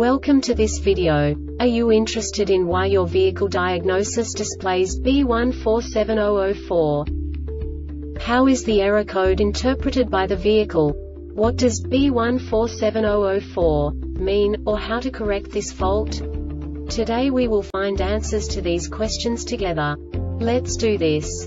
Welcome to this video. Are you interested in why your vehicle diagnosis displays B147004? How is the error code interpreted by the vehicle? What does B147004 mean, or how to correct this fault? Today we will find answers to these questions together. Let's do this.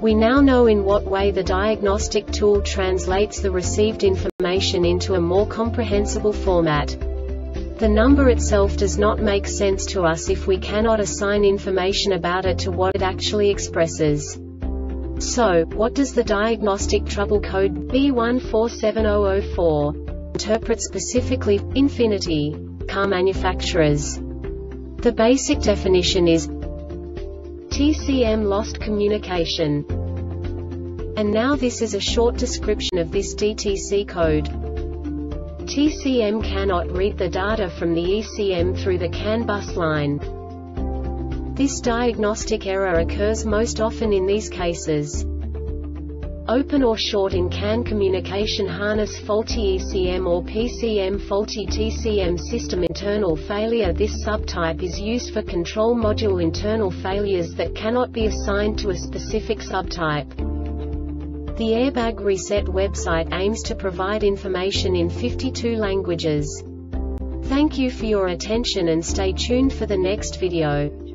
We now know in what way the diagnostic tool translates the received information into a more comprehensible format. The number itself does not make sense to us if we cannot assign information about it to what it actually expresses. So, what does the diagnostic trouble code B147004 interpret specifically, infinity, car manufacturers? The basic definition is TCM lost communication. And now this is a short description of this DTC code. TCM cannot read the data from the ECM through the CAN bus line. This diagnostic error occurs most often in these cases. Open or short in CAN communication harness faulty ECM or PCM faulty TCM system internal failure This subtype is used for control module internal failures that cannot be assigned to a specific subtype. The Airbag Reset website aims to provide information in 52 languages. Thank you for your attention and stay tuned for the next video.